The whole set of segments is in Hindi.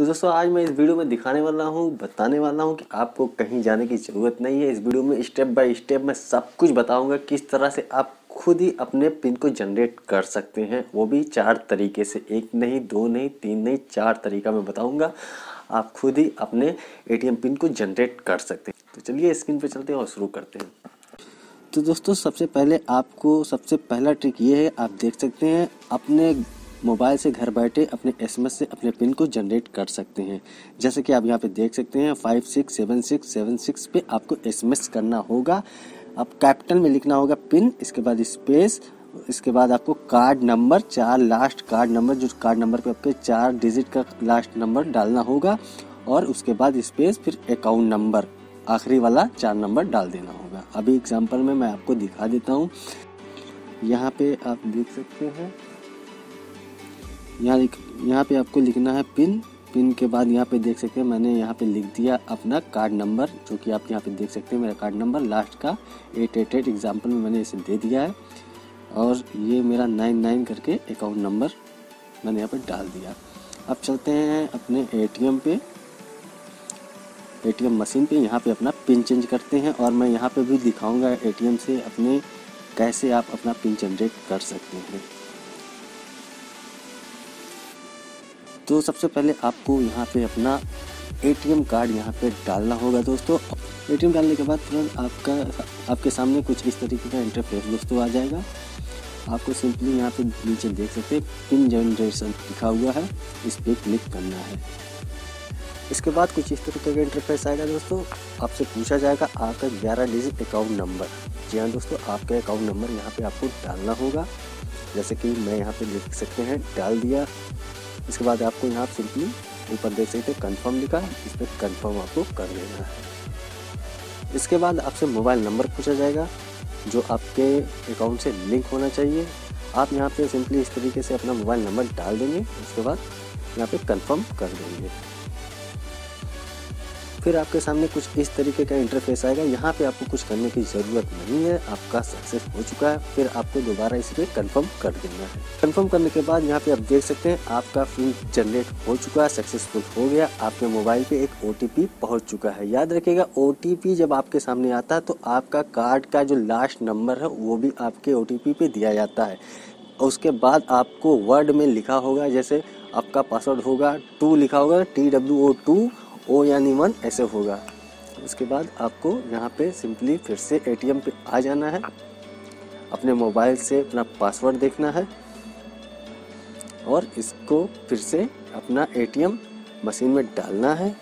तो दोस्तों, आज मैं इस वीडियो में दिखाने वाला हूँ, बताने वाला हूँ कि आपको कहीं जाने की ज़रूरत नहीं है। इस वीडियो में स्टेप बाय स्टेप मैं सब कुछ बताऊँगा किस तरह से आप खुद ही अपने पिन को जनरेट कर सकते हैं। वो भी चार तरीके से, एक नहीं, दो नहीं, तीन नहीं, चार तरीका मैं बताऊँगा। आप खुद ही अपने एटीएम पिन को जनरेट कर सकते हैं। तो चलिए, स्क्रीन पर चलते हैं और शुरू करते हैं। तो दोस्तों, सबसे पहले आपको, सबसे पहला ट्रिक ये है, आप देख सकते हैं, अपने मोबाइल से घर बैठे अपने एसएमएस से अपने पिन को जनरेट कर सकते हैं। जैसे कि आप यहाँ पे देख सकते हैं five six seven six seven six पे आपको एसएमएस करना होगा। अब कैपिटल में लिखना होगा पिन इसके बाद स्पेस इसके बाद आपको कार्ड नंबर चार लास्ट कार्ड नंबर जो कार्ड नंबर पे आपके चार डिजिट का लास्ट नंबर डालना होगा। और उसके बाद स्पेस फिर अकाउंट नंबर आखिरी वाला चार नंबर डाल देना होगा। अभी एग्जांपल में मैं आपको दिखा देता हूँ। यहाँ पे आप देख सकते हैं। यहाँ लिख, यहाँ पे आपको लिखना है पिन। पिन के बाद यहाँ पे देख सकते हैं, मैंने यहाँ पे लिख दिया अपना कार्ड नंबर जो कि आप यहाँ पे देख सकते हैं मेरा कार्ड नंबर लास्ट का एट एट एट एग्ज़ाम्पल में मैंने इसे दे दिया है। और ये मेरा नाइन नाइन करके अकाउंट नंबर मैंने यहाँ पे डाल दिया। अब चलते हैं अपने एटीएम पे। एटीएम मशीन पे यहाँ पे अपना पिन चेंज करते हैं और मैं यहाँ पे भी दिखाऊँगा एटीएम से अपने कैसे आप अपना पिन जनरेट कर सकते हैं। तो सबसे पहले आपको यहाँ पे अपना एटीएम कार्ड यहाँ पे डालना होगा दोस्तों। एटीएम डालने के बाद तुरंत आपका, आपके सामने कुछ इस तरीके का इंटरफेस दोस्तों आ जाएगा। आपको सिंपली यहाँ पे नीचे देख सकते हैं पिन जनरेशन लिखा हुआ है, इस पर क्लिक करना है। इसके बाद कुछ इस तरीके का इंटरफेस आएगा दोस्तों। आपसे पूछा जाएगा आपका ग्यारह डिजिट अकाउंट नंबर जी हाँ दोस्तों, आपका अकाउंट नंबर यहाँ पे आपको डालना होगा। जैसे कि मैं यहाँ पे लिख सकते हैं, डाल दिया। इसके बाद आपको यहाँ सिंपली ऊपर देख सकते हैं कन्फर्म लिखा है, इस पर कन्फर्म आपको कर लेना है। इसके बाद आपसे मोबाइल नंबर पूछा जाएगा, जो आपके अकाउंट से लिंक होना चाहिए। आप यहाँ पे सिंपली इस तरीके से अपना मोबाइल नंबर डाल देंगे, उसके बाद यहाँ पे कंफर्म कर देंगे। फिर आपके सामने कुछ इस तरीके का इंटरफेस आएगा। यहाँ पे आपको कुछ करने की ज़रूरत नहीं है। आपका सक्सेस हो चुका है। फिर आपको दोबारा इस पर कन्फर्म कर देना है। कन्फर्म करने के बाद यहाँ पे आप देख सकते हैं, आपका फ़िल्म जनरेट हो चुका है सक्सेसफुल हो गया। आपके मोबाइल पे एक ओटीपी पहुँच चुका है। याद रखेगा ओ जब आपके सामने आता है तो आपका कार्ड का जो लास्ट नंबर है, वो भी आपके ओ पे दिया जाता है। उसके बाद आपको वर्ड में लिखा होगा, जैसे आपका पासवर्ड होगा टू लिखा होगा T W O two O यानी वन, ऐसे होगा। उसके बाद आपको यहाँ पे सिंपली फिर से एटीएम पे आ जाना है। अपने मोबाइल से अपना पासवर्ड देखना है। और इसको फिर से अपना एटीएम मशीन में डालना है।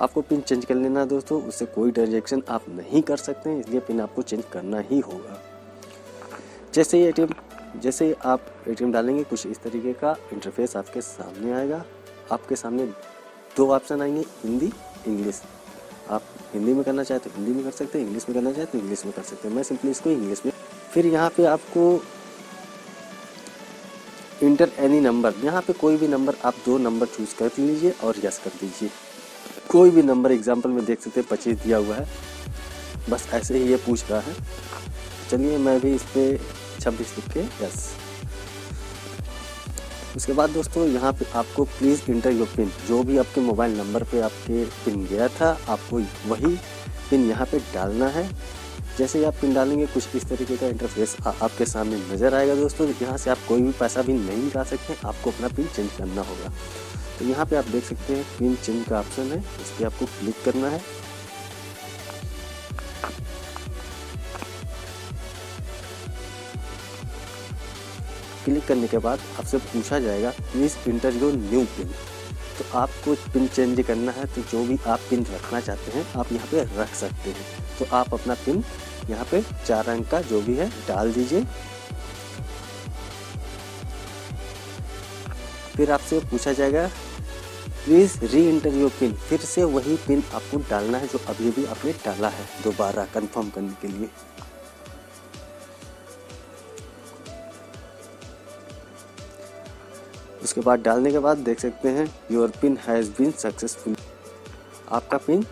आपको पिन चेंज कर लेना दोस्तों, उससे कोई ट्रांजेक्शन आप नहीं कर सकते हैं, इसलिए पिन आपको चेंज करना ही होगा। जैसे ही एटीएम जैसे आप एटीएम डालेंगे, कुछ इस तरीके का इंटरफेस आपके सामने आएगा। आपके सामने दो ऑप्शन आएँगे, हिंदी इंग्लिश आप हिंदी में करना चाहे तो हिंदी में कर सकते हैं इंग्लिश में करना चाहे तो इंग्लिश में कर सकते हैं। मैं सिंपली इसको इंग्लिश में फिर यहाँ पे आपको इंटर एनी नंबर यहाँ पे कोई भी नंबर आप दो नंबर चूज़ कर लीजिए और यस कर दीजिए। कोई भी नंबर एग्ज़ाम्पल में देख सकते हैं पच्चीस दिया हुआ है। बस ऐसे ही ये पूछ रहा है। चलिए मैं भी इस पर छब्बीस लिख के यस उसके बाद दोस्तों, यहाँ पे आपको प्लीज़ इंटर योर पिन जो भी आपके मोबाइल नंबर पे आपके पिन गया था, आपको वही पिन यहाँ पे डालना है। जैसे ही आप पिन डालेंगे, कुछ इस तरीके का इंटरफेस आपके सामने नज़र आएगा दोस्तों। यहाँ से आप कोई भी पैसा भी नहीं निकाल सकते आपको अपना पिन चेंज करना होगा। तो यहाँ पे आप देख सकते हैं पिन चेंज का ऑप्शन है। इस पर आपको क्लिक करना है। क्लिक करने के बाद आपसे पूछा जाएगा please enter your new PIN? तो आपको पिन चेंज करना है तो जो भी आप पिन रखना चाहते हैं, आप यहाँ पे रख सकते हैं। तो आप अपना पिन यहाँ पे चार अंक का जो भी है, डाल दीजिए। फिर आपसे पूछा जाएगा प्लीज़ री इंटर योर पिन? फिर से वही पिन आपको डालना है, जो अभी भी आपने डाला है, दोबारा कंफर्म करने के लिए। उसके बाद डालने के बाद देख सकते हैं your PIN has been successful आपका पिन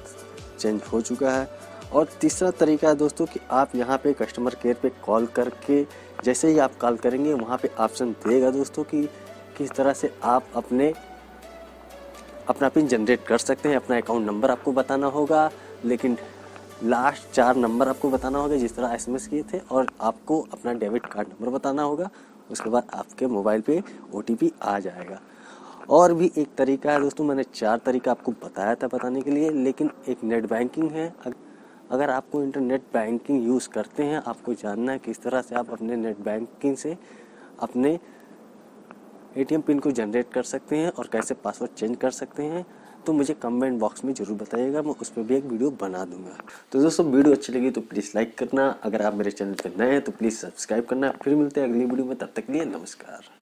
चेंज हो चुका है। और तीसरा तरीका है दोस्तों कि आप यहाँ पे कस्टमर केयर पे कॉल करके, जैसे ही आप कॉल करेंगे, वहाँ पे ऑप्शन देगा दोस्तों कि किस तरह से आप अपने, अपना पिन जनरेट कर सकते हैं। अपना अकाउंट नंबर आपको बताना होगा, लेकिन लास्ट चार नंबर आपको बताना होगा जिस तरह एसएमएस किए थे, और आपको अपना डेबिट कार्ड नंबर बताना होगा। उसके बाद आपके मोबाइल पे ओटीपी आ जाएगा। और भी एक तरीका है दोस्तों, मैंने चार तरीका आपको बताया था बताने के लिए, लेकिन एक नेट बैंकिंग है। अगर आपको इंटरनेट बैंकिंग यूज़ करते हैं, आपको जानना है किस तरह से आप अपने नेट बैंकिंग से अपने एटीएम पिन को जनरेट कर सकते हैं और कैसे पासवर्ड चेंज कर सकते हैं। तो मुझे कमेंट बॉक्स में ज़रूर बताइएगा, मैं उस पर भी एक वीडियो बना दूँगा। तो दोस्तों वीडियो अच्छी लगी तो प्लीज़ लाइक करना। अगर आप मेरे चैनल पर नए हैं तो प्लीज़ सब्सक्राइब करना। फिर मिलते हैं अगली वीडियो में, तब तक लिए नमस्कार।